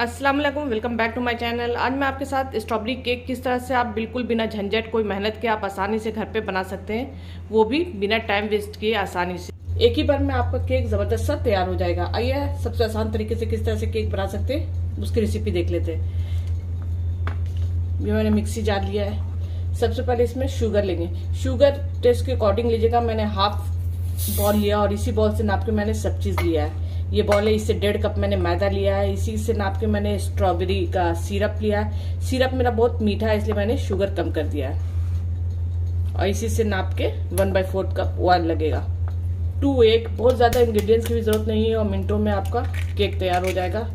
अस्सलाम वालेकुम welcome back to my channel आज मैं आपके साथ स्ट्रॉबेरी केक किस तरह से आप बिल्कुल बिना झंझट, कोई मेहनत के आप आसानी से घर पे बना सकते हैं, वो भी बिना टाइम वेस्ट किए आसानी से। एक ही बार में आपका केक ज़बरदस्त सा तैयार हो जाएगा। आइए, सबसे आसान तरीके से किस तरह से केक बना सकते हैं, उसकी रेसिपी देख लेते हैं। मैंने मिक्सी जार लिया है। सबसे पहले इसमें शुगर लेंगे। शुगर टेस्ट के अकॉर्डिंग लीजिएगा, मैंने हाफ़ बॉल लिया और इसी बॉल से नाप के मैंने सब चीज़ लिया है। ये बॉल है इससे डेढ़ कप मैंने मैदा लिया है, इसी से नाप के मैंने स्ट्रॉबेरी का सिरप लिया है। सिरप मेरा बहुत मीठा है, इसलिए मैंने शुगर कम कर दिया है। और इसी से नाप के one by fourth cup oil लगेगा। टू एक, बहुत ज़्यादा इंग्रेडिएंट्स की भी ज़रूरत नहीं है और मिनटों में आपका केक तैयार हो जाएगा।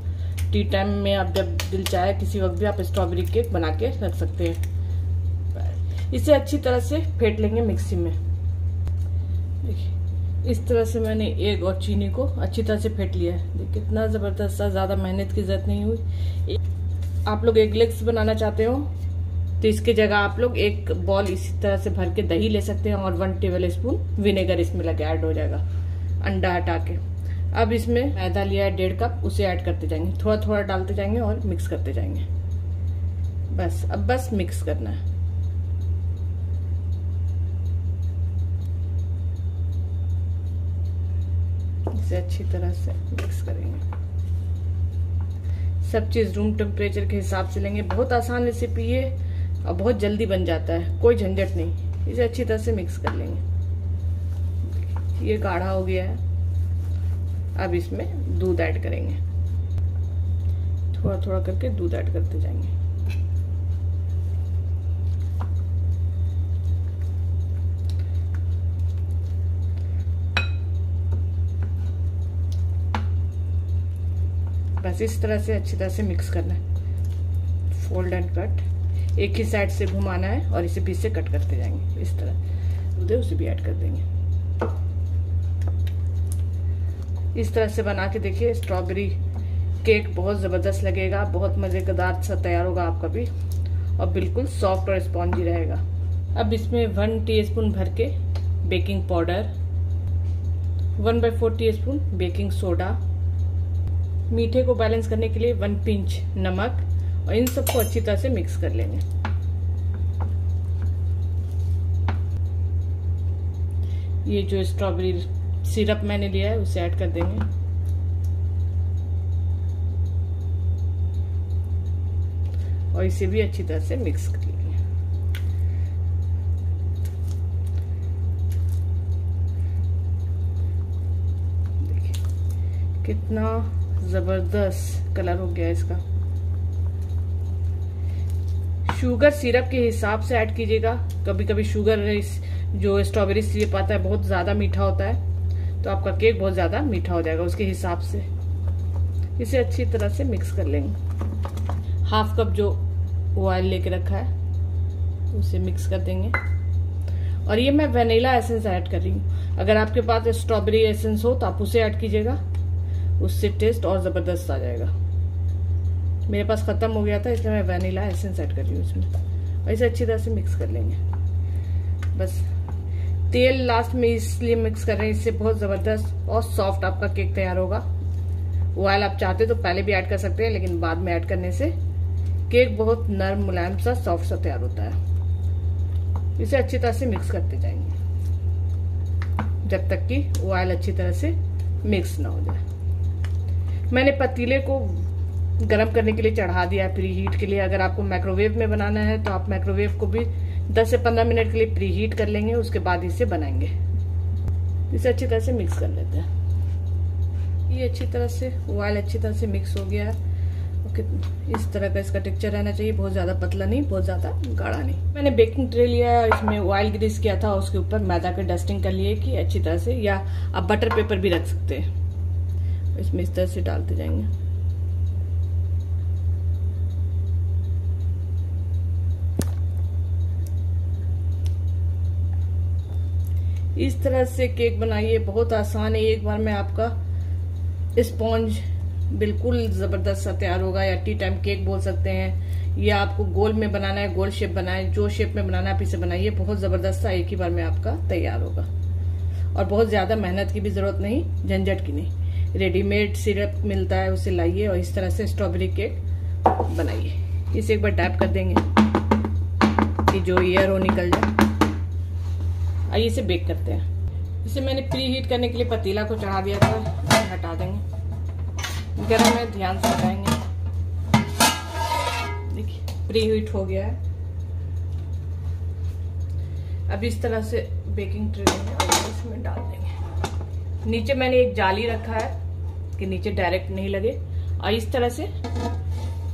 टी टाइम में आप जब दिल चाहे, किसी वक्त भी आप स्ट्रॉबेरी केक बना के रख सकते हैं। इसे अच्छी तरह से फेंट लेंगे मिक्सी में। देखिए। इस तरह से मैंने एग और चीनी को अच्छी तरह से फेंट लिया है। कितना ज़बरदस्त सा ज़्यादा मेहनत की ज़रूरत नहीं हुई। आप लोग एगलेग्स बनाना चाहते हो तो इसके जगह आप लोग एक बॉल इसी तरह से भर के दही ले सकते हैं और वन टेबल स्पून विनेगर इसमें लगे ऐड हो जाएगा, अंडा हटा के। अब इसमें मैदा लिया है, डेढ़ कप उसे ऐड करते जाएँगे। थोड़ा थोड़ा डालते जाएँगे और मिक्स करते जाएँगे। बस, अब बस मिक्स करना है। इसे अच्छी तरह से मिक्स करेंगे। सब चीज़ रूम टेम्परेचर के हिसाब से लेंगे। बहुत आसान रेसिपी है और बहुत जल्दी बन जाता है। कोई झंझट नहीं। इसे अच्छी तरह से मिक्स कर लेंगे। ये गाढ़ा हो गया है। अब इसमें दूध ऐड करेंगे। थोड़ा थोड़ा करके दूध ऐड करते जाएँगे। बस इस तरह से अच्छी तरह से मिक्स करना है। फोल्ड एंड कट एक ही साइड से घुमाना है और इसे पीस से कट करते जाएँगे। इस तरह। दूध उसे भी ऐड कर देंगे। इस तरह से बना के देखिए स्ट्रॉबेरी केक बहुत ज़बरदस्त लगेगा, बहुत मज़ेदार सा तैयार होगा आपका भी। और बिल्कुल सॉफ्ट और स्पॉन्जी रहेगा। अब इसमें वन टीस्पून भर के baking powder one by four teaspoon baking soda मीठे को बैलेंस करने के लिए वन पिंच नमक और इन सबको अच्छी तरह से मिक्स कर लेंगे। ये जो स्ट्रॉबेरी सिरप मैंने लिया है, उसे ऐड कर देंगे। और इसे भी अच्छी तरह से मिक्स कर लेंगे। कितना ज़बरदस्त कलर हो गया इसका। शुगर सिरप के हिसाब से ऐड कीजिएगा। कभी कभी शुगर जो स्ट्रॉबेरी सिरप आता है, बहुत ज़्यादा मीठा होता है तो आपका केक बहुत ज़्यादा मीठा हो जाएगा उसके हिसाब से। इसे अच्छी तरह से मिक्स कर लेंगे। हाफ़ कप जो ऑयल लेके रखा है, उसे मिक्स कर देंगे। और ये मैं वेनिला एसेंस ऐड कर रही हूँ। अगर आपके पास स्ट्रॉबेरी एसेंस हो तो आप उसे ऐड कीजिएगा। उससे टेस्ट और ज़बरदस्त आ जाएगा। मेरे पास ख़त्म हो गया था, इसलिए मैं वनीला एसेंस ऐड कर रही हूँ इसमें। ऐसे अच्छी तरह से मिक्स कर लेंगे। बस, तेल लास्ट में इसलिए मिक्स कर रहे हैं, इससे बहुत ज़बरदस्त और सॉफ्ट आपका केक तैयार होगा। ऑयल आप चाहते तो पहले भी ऐड कर सकते हैं, लेकिन बाद में ऐड करने से केक बहुत नरम, मुलायम सा सॉफ्ट सा तैयार होता है। इसे अच्छी तरह से मिक्स करते जाएँगे। जब तक कि ऑयल अच्छी तरह से मिक्स ना हो जाए। मैंने पतीले को गर्म करने के लिए चढ़ा दिया प्री हीट के लिए। अगर आपको माइक्रोवेव में बनाना है तो आप माइक्रोवेव को भी 10 से 15 मिनट के लिए प्री हीट कर लेंगे, उसके बाद इसे बनाएँगे। इसे अच्छी तरह से मिक्स कर लेते हैं। ये अच्छी तरह से ऑयल अच्छी तरह से मिक्स हो गया है। इस तरह का इसका टेक्सचर रहना चाहिए। बहुत ज़्यादा पतला नहीं, बहुत ज़्यादा गाढ़ा नहीं। मैंने बेकिंग ट्रे लिया है, इसमें ऑयल ग्रीस किया था, उसके ऊपर मैदा के डस्टिंग कर लिए कि अच्छी तरह से, या आप बटर पेपर भी रख सकते हैं। इसमें इस तरह से डालते जाएँगे। इस तरह से केक बनाइए, बहुत आसान है। एक बार में आपका स्पॉन्ज बिल्कुल ज़बरदस्त सा तैयार होगा, या टी टाइम केक बोल सकते हैं, या आपको गोल में बनाना है, गोल शेप बनाए, जो शेप में बनाना है आप इसे बनाइए। बहुत ज़बरदस्त सा एक ही बार में आपका तैयार होगा। और बहुत ज़्यादा मेहनत की भी ज़रूरत नहीं, झंझट की नहीं। रेडीमेड सिरप मिलता है, उसे लाइए और इस तरह से स्ट्रॉबेरी केक बनाइए। इसे एक बार टैप कर देंगे कि जो ईयर हो निकल जाए। आइए इसे बेक करते हैं। इसे मैंने प्री हीट करने के लिए पतीला को चढ़ा दिया था हटा देंगे। गर्म है, ध्यान से हटाएँगे। देखिए प्री हीट हो गया है। अब इस तरह से बेकिंग ट्रे में इसमें डाल देंगे। नीचे मैंने एक जाली रखा है। कि नीचे डायरेक्ट नहीं लगे। और इस तरह से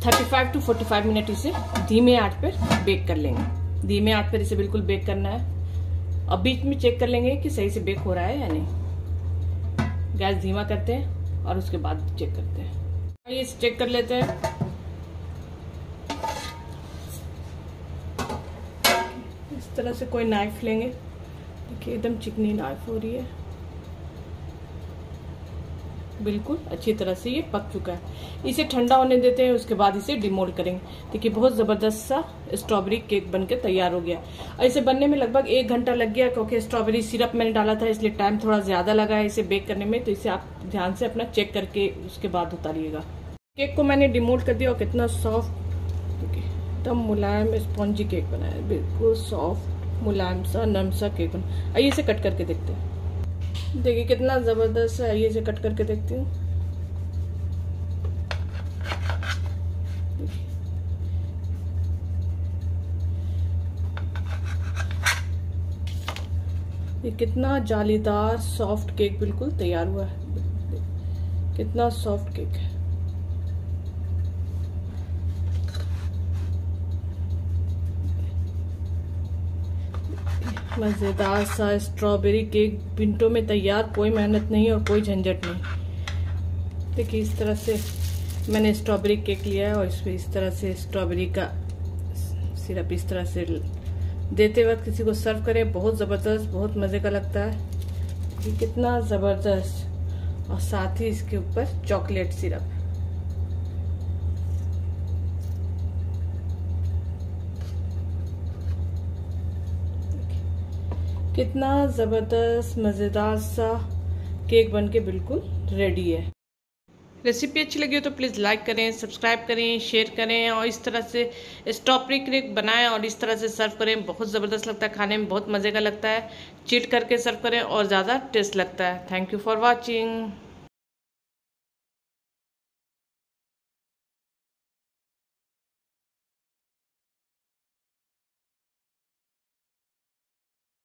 35 टू 45 मिनट इसे धीमे आँच पर बेक कर लेंगे। धीमे आँच पर इसे बिल्कुल बेक करना है। अब बीच में चेक कर लेंगे कि सही से बेक हो रहा है या नहीं। गैस धीमा करते हैं और उसके बाद चेक करते हैं। आइए इसे चेक कर लेते हैं। इस तरह से कोई नाइफ लेंगे। देखिए, एकदम चिकनी नाइफ हो रही है। बिल्कुल अच्छी तरह से ये पक चुका है। इसे ठंडा होने देते हैं, उसके बाद इसे डिमोल्ड करेंगे। देखिए, बहुत ज़बरदस्त सा स्ट्रॉबेरी केक बनके तैयार हो गया। इसे बनने में लगभग एक घंटा लग गया, क्योंकि स्ट्रॉबेरी सिरप मैंने डाला था, इसलिए टाइम थोड़ा ज़्यादा लगा है इसे बेक करने में। तो इसे आप ध्यान से अपना चेक करके उसके बाद उतारिएगा। केक को मैंने डिमोल्ड कर दिया और कितना सॉफ्ट एकदम मुलायम स्पॉन्जी केक बनाया बिल्कुल सॉफ्ट मुलायम सा नरम सा केक बना आइए इसे कट करके देखते हैं। देखिए कितना ज़बरदस्त है, ये इसे कट करके देखती हूँ। ये कितना जालीदार सॉफ्ट केक बिल्कुल तैयार हुआ है। कितना सॉफ्ट केक है। मज़ेदार सा स्ट्रॉबेरी केक मिनटों में तैयार, कोई मेहनत नहीं और कोई झंझट नहीं। देखिए इस तरह से मैंने स्ट्रॉबेरी केक लिया है और इसमें इस तरह से स्ट्रॉबेरी का सिरप इस तरह से देते वक्त किसी को सर्व करें, बहुत ज़बरदस्त, बहुत मज़े का लगता है। कितना ज़बरदस्त। और साथ ही इसके ऊपर चॉकलेट सिरप कितना ज़बरदस्त, मज़ेदार सा केक बन के बिल्कुल रेडी है। रेसिपी अच्छी लगी हो तो प्लीज़ लाइक करें सब्सक्राइब करें शेयर करें और इस तरह से स्ट्रॉबेरी केक बनाएँ और इस तरह से सर्व करें। बहुत ज़बरदस्त लगता है, खाने में बहुत मज़े का लगता है। चीट करके सर्व करें और ज़्यादा टेस्ट लगता है। Thank you for watching